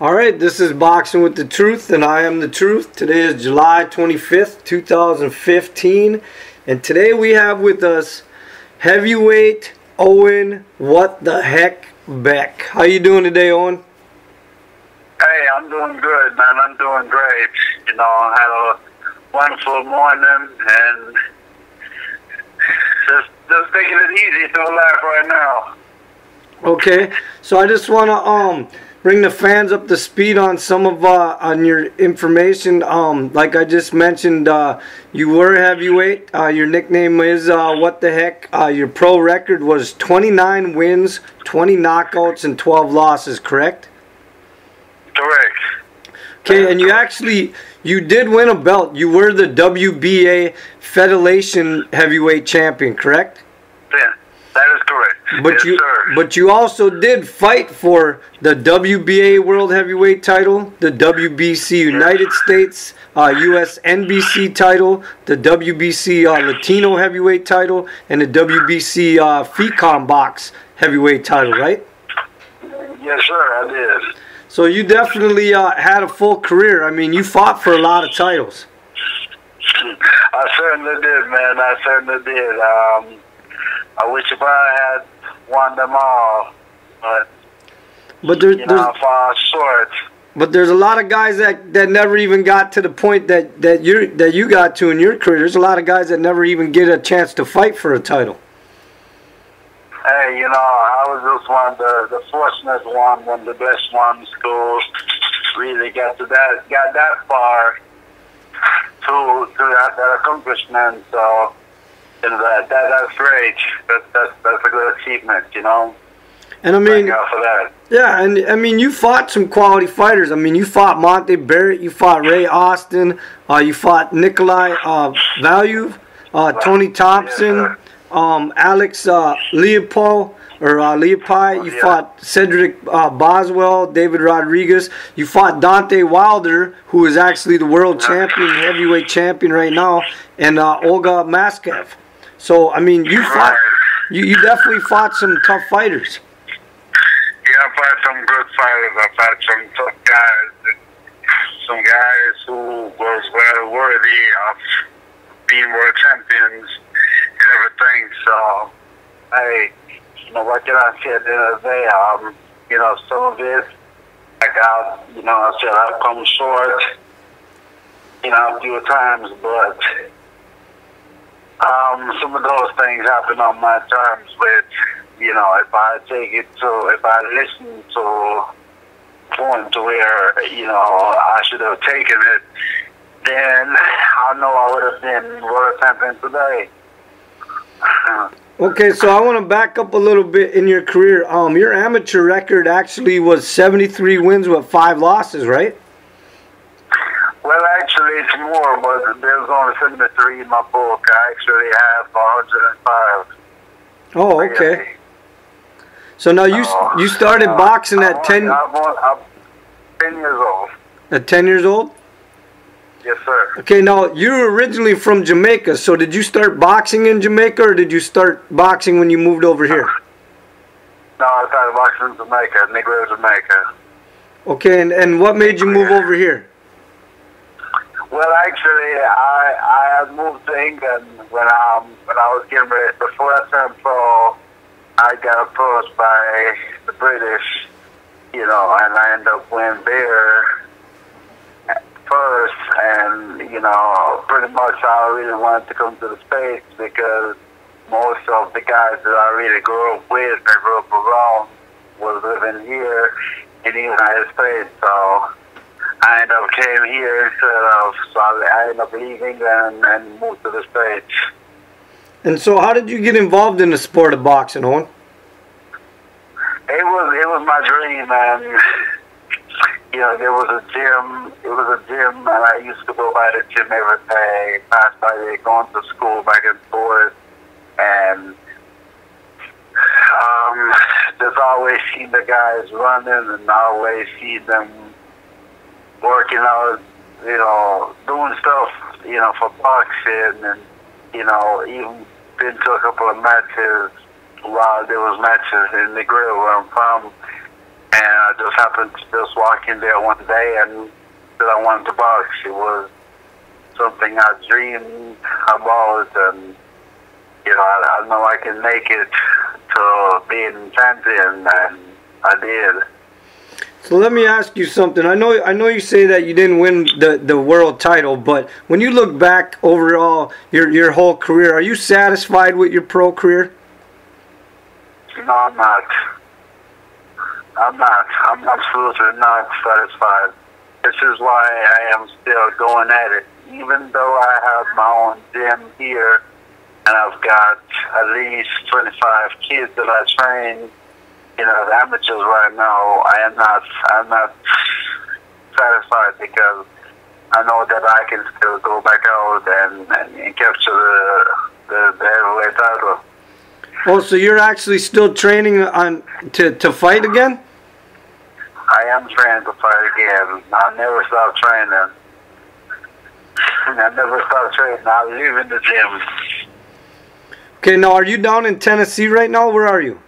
All right, this is Boxing with the Truth, and I am the Truth. Today is July 25th, 2015, and today we have with us heavyweight Owen What the Heck Beck. How you doing today, Owen? Hey, I'm doing good, man. I'm doing great. You know, I had a wonderful morning, and just just taking it easy to life right now. Okay, so I just want to um bring the fans up to speed on some of uh, on your information. Um, like I just mentioned, uh, you were heavyweight. Uh, your nickname is uh, what the heck. Uh, your pro record was 29 wins, 20 knockouts, and 12 losses. Correct? Correct. Okay, and you actually you did win a belt. You were the WBA Federation Heavyweight Champion. Correct? Yeah, that is correct. But yes, you sir. but you also did fight for the WBA World Heavyweight title, the WBC United States uh, US NBC title, the WBC uh, Latino Heavyweight title, and the WBC uh, FECOM Box Heavyweight title, right? yes, sir. I did. So you definitely uh, had a full career. I mean, you fought for a lot of titles. I certainly did, man. I certainly did. Um, I wish if I had won them all, but But there, you know, there's fall short. but there's a lot of guys that, that never even got to the point that, that you that you got to in your career. There's a lot of guys that never even get a chance to fight for a title. Hey, you know, I was just one of the, the fortunate one, one of the best ones who really got to that, got that far to to that, that accomplishment. So, know, that, that that's great. That, that's that's a good achievement. You know, And I mean, that. yeah, and I mean, you fought some quality fighters. I mean, you fought Monte Barrett, you fought Ray Austin, uh, you fought Nikolai uh, Valuev, uh, Tony Thompson, um, Alex uh, Leopold. Or uh, Leopold, you Yeah. fought Cedric uh, Boswell, David Rodriguez. You fought Deontay Wilder, who is actually the world champion, heavyweight champion right now, and uh, Oleg Maskaev. So I mean, you fought, you, you definitely fought some tough fighters. Yeah, I fought some good fighters. I've had some tough guys. Some guys who was well worthy of being world champions and everything. So, hey, you know, what can I say at the end of the day? Um, you know, some of it, like I, you know, I said I've come short, you know, a few times, but um, some of those things happen on my terms with, you know, if I take it to, if I listen to point to where, you know, I should have taken it, then I know I would have been world champion today. Okay, so I want to back up a little bit in your career. Um, your amateur record actually was 73 wins with five losses, right? Well, actually, it's more, but there's only 73 in my book. I actually have 105. Oh, okay. So now you Oh, you started uh, boxing at 10 only- I'm, only- I'm 10 years old. at 10 years old. Yes, sir. Okay, now you're originally from Jamaica. So did you start boxing in Jamaica, or did you start boxing when you moved over here? No, I started boxing in Jamaica, Negril, Jamaica. Okay, and, and what made you move over here? Well, actually, I I had moved to England when um when I was getting ready before I turned pro. I got approached by the British, you know, and I ended up going there first, and you know, pretty much I really wanted to come to the states because most of the guys that I really grew up with and grew up around was living here in the United States, so. I ended up came here instead of, so I ended up leaving and, and moved to the States. And so, how did you get involved in the sport of boxing, Owen? It was, it was my dream, and, you know, there was a gym, it was a gym, and I used to go by the gym every day, pass by there, going to school back and forth, and, um, just always see the guys running and always see them working out, you know, doing stuff, you know, for boxing and, you know, even been to a couple of matches while there was matches in the grill where I'm from. And I just happened to just walk in there one day and said I wanted to box. It was something I dreamed about, and you know, I, I know I can make it to being champion, and I did. So let me ask you something. I know I know you say that you didn't win the, the world title, but when you look back overall your your whole career, are you satisfied with your pro career? No, I'm not. I'm not. I'm absolutely not satisfied. This is why I am still going at it. Even though I have my own gym here and I've got at least 25 kids that I train, you know, the amateurs right now, I am not, I'm not satisfied because I know that I can still go back out and, and, and capture the, the, the heavyweight title. Oh, so you're actually still training on to, to fight again? I am training to fight again. I never stop training. I never stop training. I live in the gym. Okay, now are you down in Tennessee right now? Where are you?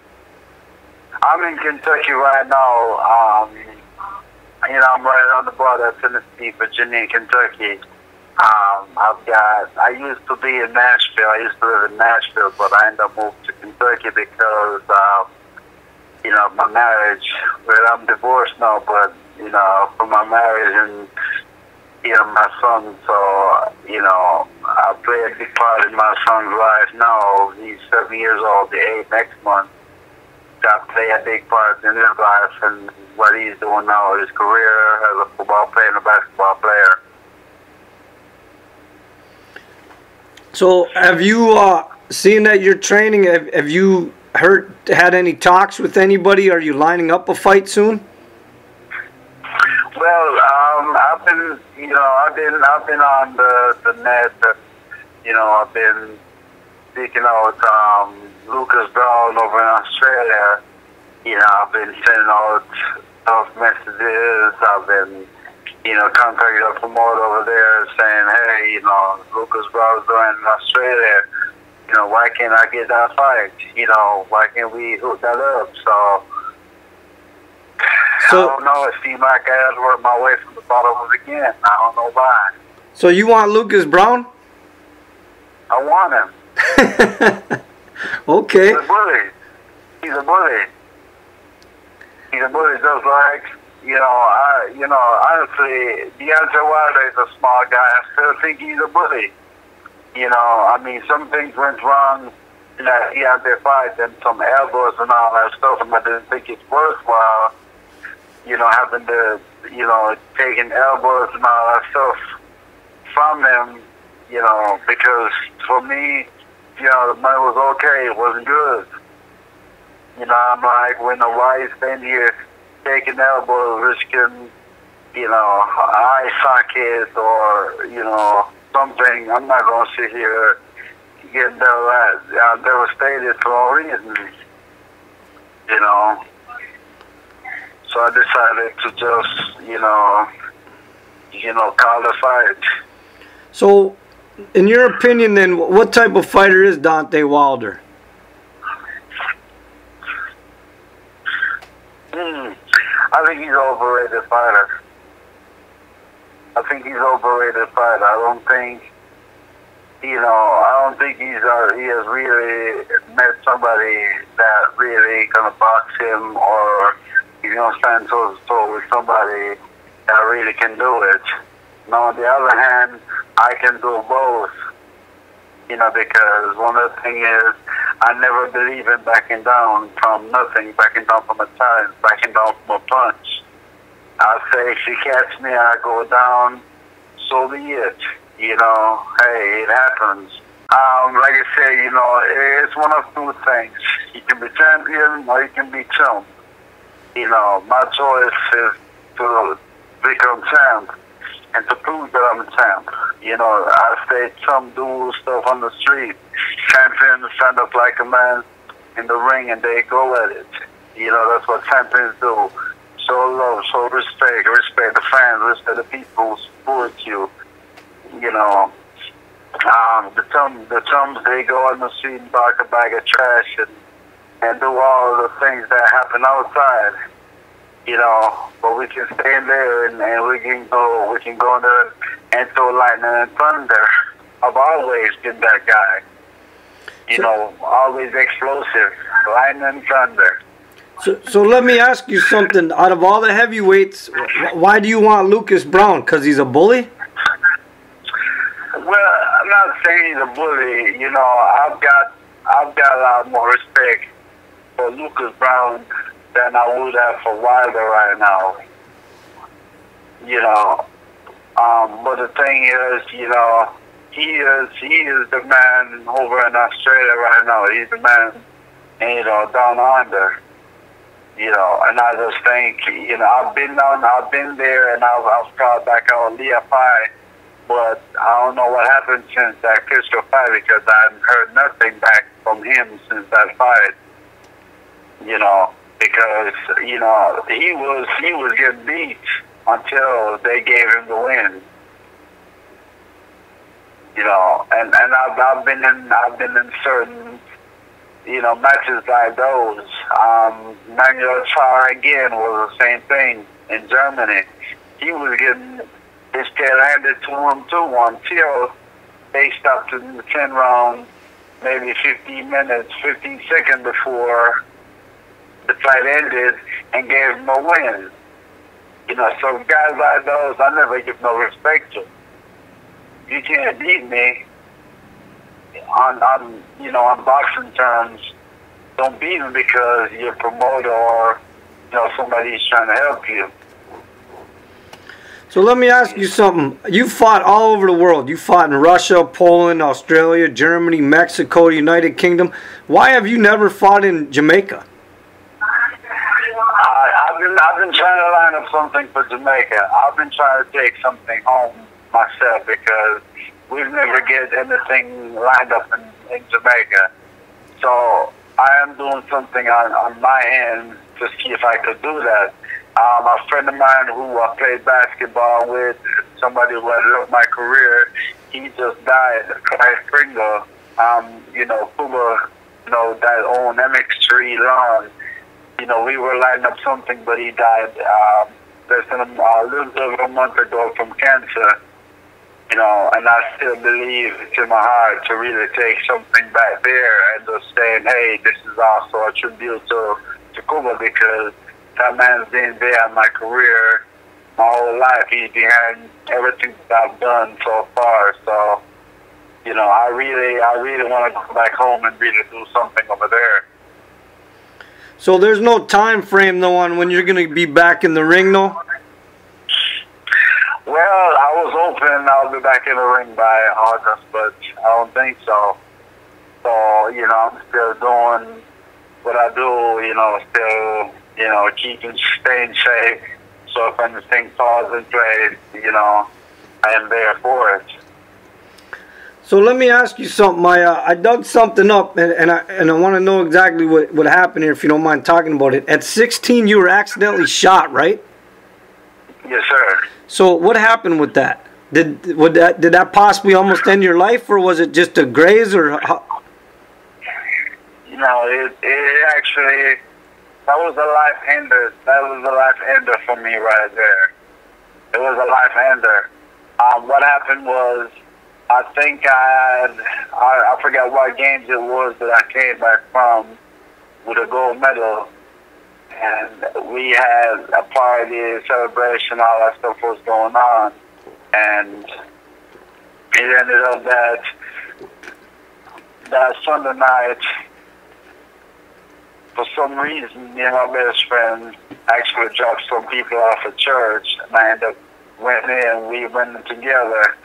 I'm in Kentucky right now. Um, you know, I'm right on the border of Tennessee, Virginia, and Kentucky. Um, I've got. I used to be in Nashville. I used to live in Nashville, but I ended up moving to Kentucky because, um, you know, my marriage. Well, I'm divorced now, but you know, for my marriage and you know my son. So you know, I play a big part in my son's life now. He's seven years old. The eight next month. Play a big part in his life and what he's doing now, his career as a football player and a basketball player. So, have you uh, seen that you're training? Have, have you heard had any talks with anybody? Are you lining up a fight soon? Well, um, I've been, you know, I've been, I've been on the the net. You know, I've been speaking out um, Lucas Browne over in Australia. You know, I've been sending out tough messages. I've been you know, contacted a promoter over there saying, hey, you know, Lucas Browne's doing in Australia. You know, why can't I get that fight? You know, why can't we hook that up? So, So- I don't know. It seemed like I had to work my way from the bottom again. I don't know why. So you want Lucas Browne? I want him. okay. He's a bully. He's a bully. He's a bully just like, you know, I, you know, honestly, Deontay Wilder is a small guy. I still think he's a bully. You know, I mean, some things went wrong in that Deontay fight and some elbows and all that stuff, and I didn't think it's worthwhile, you know, having to, you know, taking elbows and all that stuff from him, you know, because for me, you know, the money was okay. It wasn't good. You know, I'm like, when the stand here taking elbows, risking, you know, eye socket or, you know, something, I'm not going to sit here getting that, uh, devastated for no reason. You know. So I decided to just, you know, you know, call the fight. So, in your opinion, then, what type of fighter is Deontay Wilder? Hmm. I think he's overrated fighter. I think he's overrated fighter. I don't think, you know, I don't think he's uh, he has really met somebody that really gonna box him or he's gonna stand toe to toe with somebody that really can do it. Now, on the other hand, I can do both. You know, because one of the things is, I never believe in backing down from nothing, backing down from a challenge, backing down from a punch. I say, if you catch me, I go down, so be it. You know, hey, it happens. Um, like I say, you know, it's one of two things. You can be champion or you can be chump. You know, my choice is to become champ and to prove that I'm a champ. You know, I stay chump, do stuff on the street. Champions stand up like a man in the ring and they go at it. You know, that's what champions do. Show love, show respect, respect the fans, respect the people who support you. You know, um, the chums, the chums, they go on the street and bark a bag of trash and, and do all the things that happen outside. You know, but we can stay in there and, and we can go, we can go in there and throw lightning and thunder. I've always been that guy. You know, always explosive, lightning and thunder. So, so let me ask you something. Out of all the heavyweights, why do you want Lucas Browne? Because he's a bully? Well, I'm not saying he's a bully. You know, I've got I've got a lot more respect for Lucas Browne than I would have for Wilder right now. You know, um, but the thing is, you know, he is he is the man over in Australia right now. He's the man, you know, down under. You know, and I just think, you know, I've been down, I've been there, and I've, I've got back on Leapai but I don't know what happened since that Crystal fight because I haven't heard nothing back from him since that fight. You know, because you know he was he was getting beat until they gave him the win. You know, and and I've I've been in I've been in certain you know matches like those. Um, Manuel Charr again was the same thing in Germany. He was getting his tail handed to him too until they stopped in the 10 round, maybe 15 minutes, 15 seconds before the fight ended and gave him a win. You know, so guys like those, I never give no respect to. You can't beat me on, on you know, on boxing terms. Don't beat me because you're a promoter or, you know, somebody's trying to help you. So let me ask you something. You fought all over the world. You fought in Russia, Poland, Australia, Germany, Mexico, United Kingdom. Why have you never fought in Jamaica? I, been trying to line up something for Jamaica. I've been trying to take something home myself because we never get anything lined up in, in Jamaica. So I am doing something on, on my end to see if I could do that. Um, a friend of mine who I played basketball with, somebody who had loved my career, he just died. Clive Pringle, um, you know, Cuba, you know, that own MX3 lawn. You know, we were lining up something, but he died um, less than a, a little over a month ago from cancer. You know, and I still believe to my heart to really take something back there and just saying, hey, this is also a tribute to, to Cuba because that man's been there in my career my whole life. He's behind everything that I've done so far. So, you know, I really, I really want to go back home and really do something over there. So there's no time frame though on when you're going to be back in the ring, though. Well, I was hoping I'll be back in the ring by August, but I don't think so. So, you know, I'm still doing what I do, you know, still you know, keeping staying safe. So if anything falls in place, you know, I am there for it. So let me ask you something. I uh, I dug something up, and, and I and I want to know exactly what what happened here. If you don't mind talking about it. At 16, you were accidentally shot, right? Yes, sir. So what happened with that? Did would that did that possibly almost end your life, or was it just a graze, or? How? You know, it it actually that was a life ender. That was a life ender for me right there. It was a life ender. Um, what happened was, I think I I, I forgot what games it was that I came back from with a gold medal. And we had a party, celebration, all that stuff was going on. And it ended up that that Sunday night, for some reason, me and my best friend actually dropped some people off at church, and I ended up went in. We went together,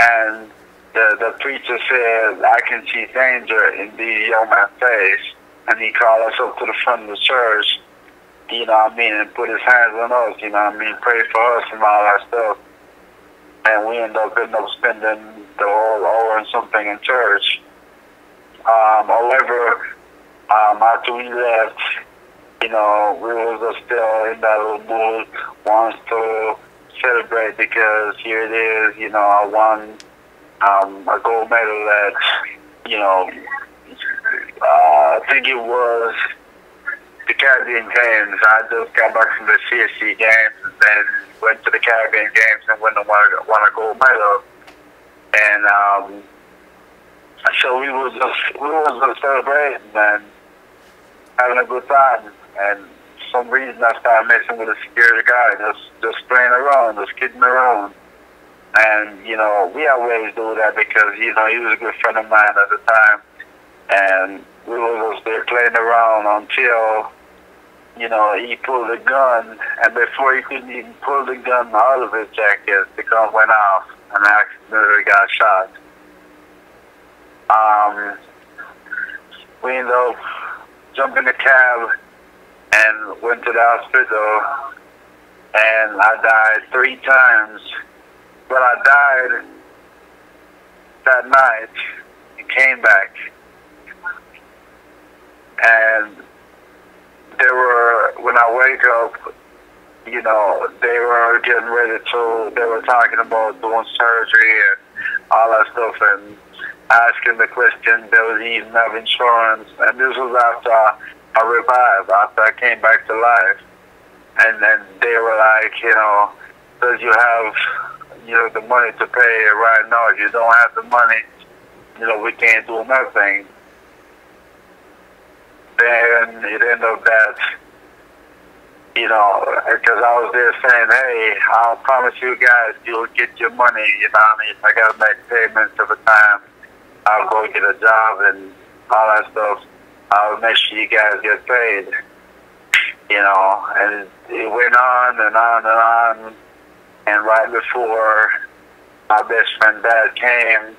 and the the preacher said, "I can see danger in these young man's face," and he called us up to the front of the church. You know what I mean, and put his hands on us. You know what I mean, pray for us and all that stuff. And we ended up ended up spending the whole hour and something in church. Um, however, um, after we left, you know, we was still in that little mood, wants to celebrate because here it is, you know, I won um, a gold medal that, you know, uh, I think it was the Caribbean Games. I just got back from the CSC Games and then went to the Caribbean Games and won, the, won a gold medal. And um, so we was just we was just celebrating and having a good time. And some reason I started messing with a security guy, just just playing around, just kidding around. And you know, we always do that because you know he was a good friend of mine at the time, and we were just there playing around until you know he pulled a gun, and before he couldn't even pull the gun out of his jacket, the gun went off, and I accidentally got shot. Um, we ended up jumping the cab and went to the hospital, and I died three times. But I died that night and came back, and there were when I wake up, you know, they were getting ready to. They were talking about doing surgery and all that stuff, and asking the question. There was even have insurance, and this was after I revived, after I came back to life. And then they were like, you know, does you have, you know, the money to pay right now? If you don't have the money, you know, we can't do nothing. Then it ended up that, you know, because I was there saying, hey, I'll promise you guys you'll get your money, you know I mean? I got to make payments every time I'll go get a job and all that stuff. I'll make sure you guys get paid. You know, and it went on and on and on. And right before my best friend dad came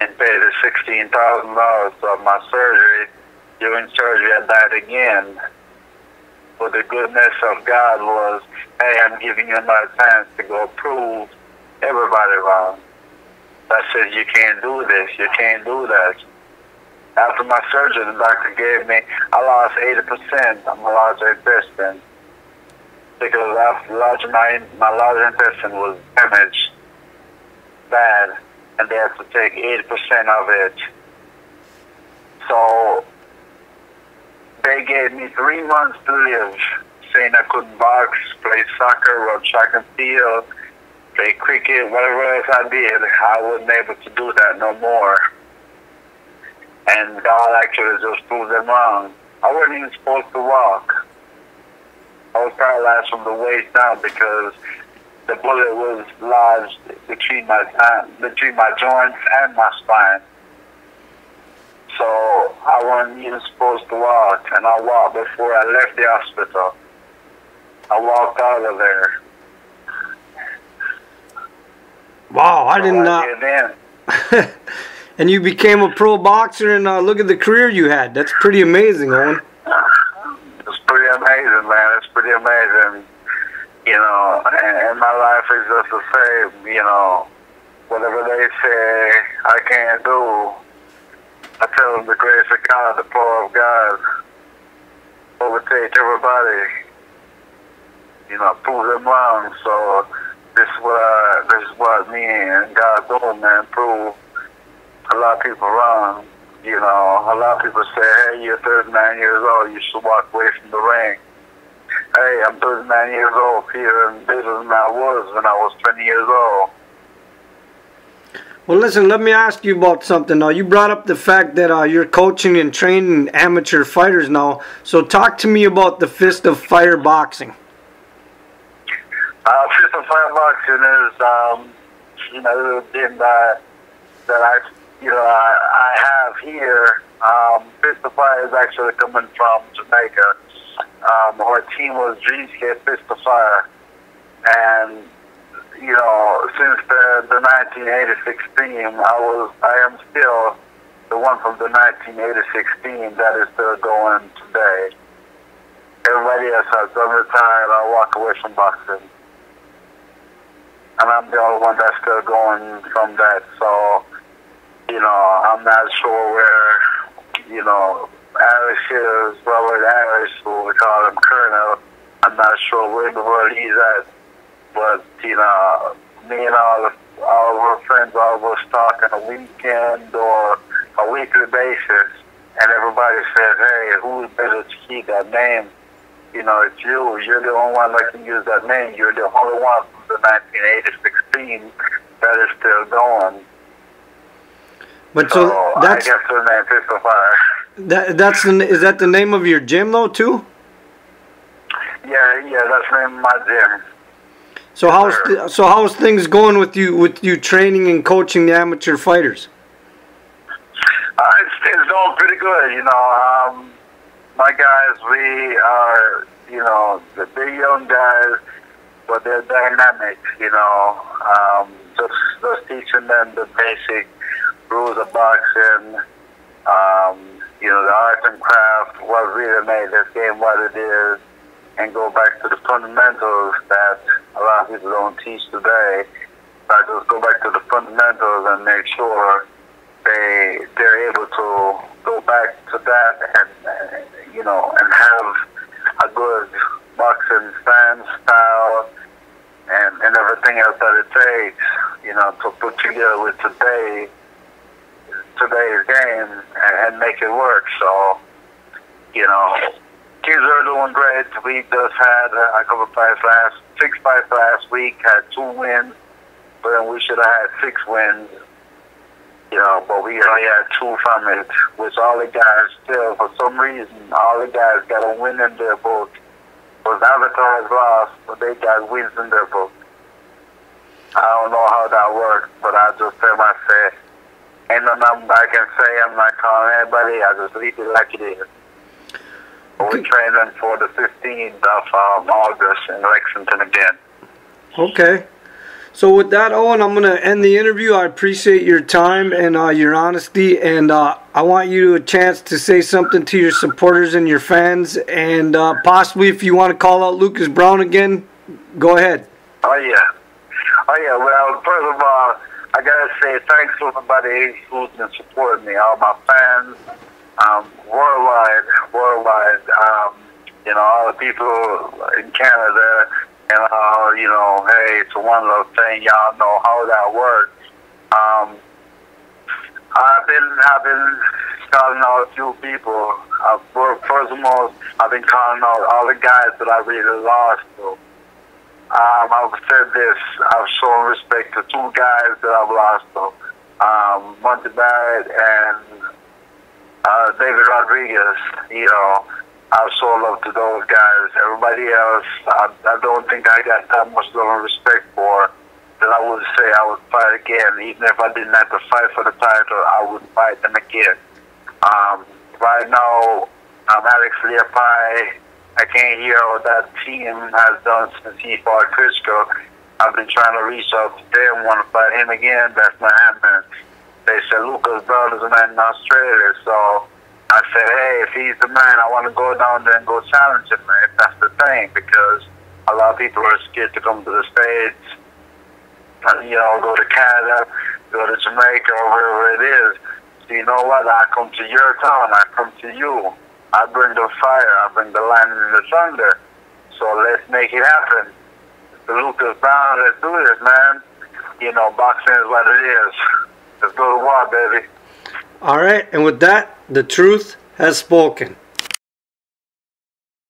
and paid the sixteen thousand dollars of my surgery, during surgery I died again. But the goodness of God was, hey, I'm giving you another chance to go prove everybody wrong. I said, you can't do this, you can't do that. After my surgery, the doctor gave me, I lost 80% of my large intestine because my, my large intestine was damaged bad and they had to take 80% of it. So they gave me three months to live, saying I couldn't box, play soccer, run track and field, play cricket, whatever else I did, I wasn't able to do that no more. And God actually just proved them wrong. I wasn't even supposed to walk. I was paralyzed from the waist down because the bullet was lodged between my between my joints and my spine. So I wasn't even supposed to walk, and I walked before I left the hospital. I walked out of there. Wow, I did not. and you became a pro boxer, and uh, look at the career you had. That's pretty amazing, Owen. It's pretty amazing, man. It's pretty amazing. You know, and, my life is just the same. You know, whatever they say I can't do, I tell them the grace of God, the power of God, overtake everybody. You know, prove them wrong. So this is what I, this is what me and God doing, man. Prove a lot of people wrong. You know, a lot of people say, "Hey, you're 39 years old. You should walk away from the ring." Hey, I'm 39 years old, Peter, and this is than I was when I was 20 years old. Well, listen, let me ask you about something now. You brought up the fact that uh, you're coaching and training amateur fighters now. So, talk to me about the Fist of Fire boxing. Uh, Fist of Fire boxing is, um, you know, in uh, that I, you know, I, I have here. Um, of Fire is actually coming from Jamaica. Um, our team was Dreamscape Fist of Fire, and you know, since the the 1986 team, I was, I am still the one from the 1986 team that is still going today. Everybody else has done retired or walk away from boxing and I'm the only one that's still going from that. So, you know, I'm not sure where, you know, Irish is, Robert Irish, who we call him Colonel. I'm not sure where the world he's at. But, you know, me and all all of our friends, us talk on a weekend or a weekly basis. And everybody says, hey, who's better to keep that name you know, it's you. You're the only one that can use that name. You're the only one from the 1986 team that is still going. But so, So I that's guess the name Fist of Fire. that that's the, is that the name of your gym though too? Yeah, yeah, that's the name of my gym. So how's th- so how's things going with you with you training and coaching the amateur fighters? Uh, it's, it's going pretty good, you know. Um, my guys, we are, you know, the big young guys, but they're dynamic, you know. Um, just, just teaching them the basic rules of boxing, um, you know, the art and craft, what really made this game what it is, and go back to the fundamentals that a lot of people don't teach today. I just go back to the fundamentals and make sure they they're able to go back to that and you know and have a good boxing stand style and and everything else that it takes you know to put together with today today's game and, and make it work so you know kids are doing great we just had a couple fights last six fights last week had two wins but then we should have had six wins you know, but we only had two from it, which all the guys still, for some reason, all the guys got a win in their book. Was Avatar's lost, but they got wins in their book. I don't know how that works, but I just tell myself, ain't no nothing I can say. I'm not calling anybody. I just leave it like it is. We're training for the 15th of um, August in Lexington again. Okay. So with that, Owen, I'm gonna end the interview. I appreciate your time and uh, your honesty, and uh, I want you a chance to say something to your supporters and your fans, and uh, possibly if you want to call out Lucas Browne again, go ahead. Oh yeah. Oh yeah. Well, first of all, I gotta say thanks to everybody who's been supporting me, all my fans, um, worldwide, worldwide. Um, you know, all the people in Canada, and uh, you know, hey, it's a one love thing. Y'all know how that works. Um, I've been, I've been calling out a few people. Uh, first and most, I've been calling out all the guys that I really lost to. Um, I've said this. I've shown respect to two guys that I've lost to. Um, Monte Barrett and uh, David Rodriguez. You know, I've shown love to those guys. Everybody else, I, I don't think I got that much love and respect for that I would say I would fight again. Even if I didn't have to fight for the title, I would fight them again. Um, right now, I'm Alex Leapai, I can't hear what that team has done since he fought Klitschko. I've been trying to reach out to them, want to fight him again. That's not happening. They said Lucas Browne is in Australia, so I said, hey, if he's the man, I want to go down there and go challenge him, if that's the thing, because a lot of people are scared to come to the States, uh, you know, go to Canada, go to Jamaica, or wherever it is. So you know what? I come to your town, I come to you. I bring the fire, I bring the land and the thunder. So let's make it happen. The Lucas Browne, let's do this, man. You know, boxing is what it is. Let's go to war, baby. All right, and with that, the truth has spoken.